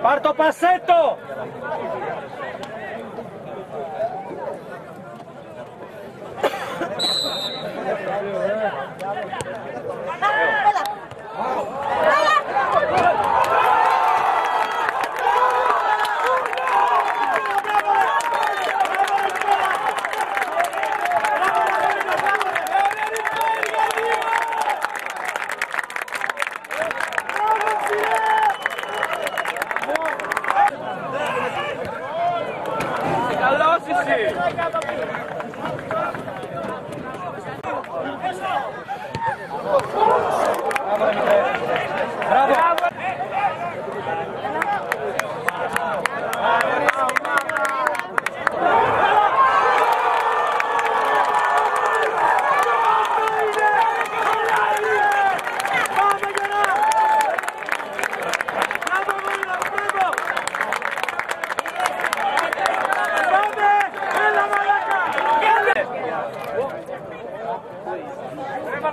Parto passetto! Pode!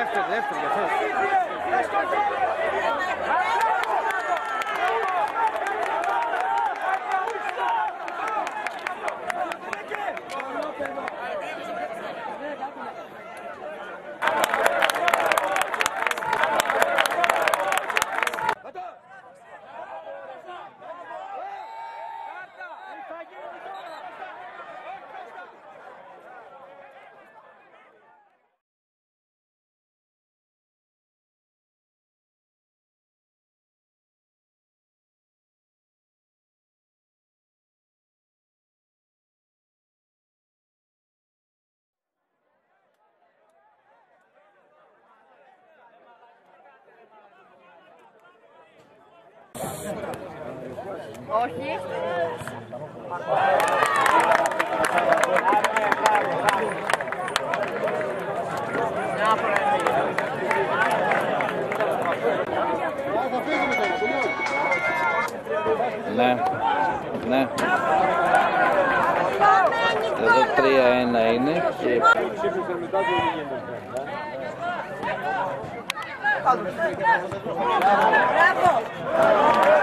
left, left, left. Όχι. Ναι, ναι. Εδώ 3-1 είναι και Bravo! Bravo!